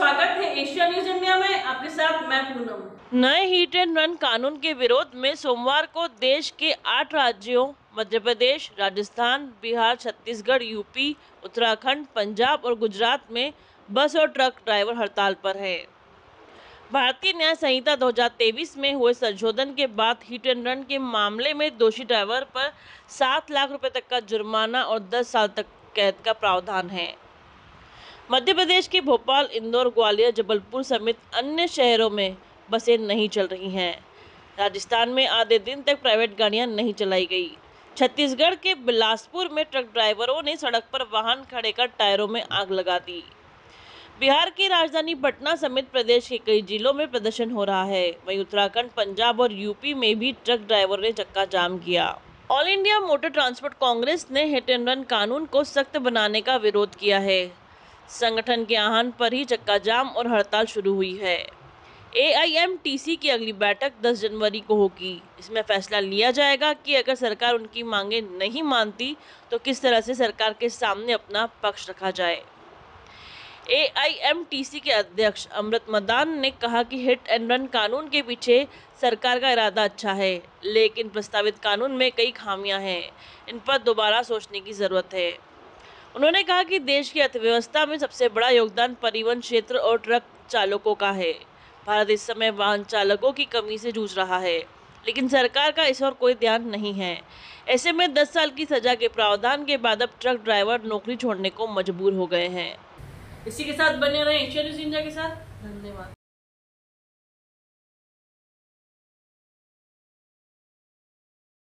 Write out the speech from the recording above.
स्वागत है Asia news India में। आपके साथ मैं पूनम। नए हिट एंड रन कानून के विरोध में सोमवार को देश के आठ राज्यों, मध्य प्रदेश, राजस्थान, बिहार, छत्तीसगढ़, यूपी, उत्तराखंड, पंजाब और गुजरात में बस और ट्रक ड्राइवर हड़ताल पर है। भारतीय न्याय संहिता 2023 में हुए संशोधन के बाद हिट एंड रन के मामले में दोषी ड्राइवर पर सात लाख रुपए तक का जुर्माना और दस साल तक कैद का प्रावधान है। मध्य प्रदेश के भोपाल, इंदौर, ग्वालियर, जबलपुर समेत अन्य शहरों में बसें नहीं चल रही हैं। राजस्थान में आधे दिन तक प्राइवेट गाड़ियाँ नहीं चलाई गई। छत्तीसगढ़ के बिलासपुर में ट्रक ड्राइवरों ने सड़क पर वाहन खड़े कर टायरों में आग लगा दी। बिहार की राजधानी पटना समेत प्रदेश के कई जिलों में प्रदर्शन हो रहा है। वहीं उत्तराखंड, पंजाब और यूपी में भी ट्रक ड्राइवर ने चक्का जाम किया। All India motor transport congress ने हिट एंड रन कानून को सख्त बनाने का विरोध किया है। संगठन के आह्वान पर ही चक्का जाम और हड़ताल शुरू हुई है। एआईएमटीसी की अगली बैठक 10 जनवरी को होगी। इसमें फैसला लिया जाएगा कि अगर सरकार उनकी मांगे नहीं मानती तो किस तरह से सरकार के सामने अपना पक्ष रखा जाए। एआईएमटीसी के अध्यक्ष अमृत मदान ने कहा कि हिट एंड रन कानून के पीछे सरकार का इरादा अच्छा है, लेकिन प्रस्तावित कानून में कई खामियाँ हैं। इन पर दोबारा सोचने की ज़रूरत है। उन्होंने कहा कि देश की अर्थव्यवस्था में सबसे बड़ा योगदान परिवहन क्षेत्र और ट्रक चालकों का है। भारत इस समय वाहन चालकों की कमी से जूझ रहा है, लेकिन सरकार का इस और कोई ध्यान नहीं है। ऐसे में 10 साल की सजा के प्रावधान के बाद अब ट्रक ड्राइवर नौकरी छोड़ने को मजबूर हो गए हैं। इसी के साथ बने रहे एशिया न्यूज़ इंडिया के साथ। धन्यवाद।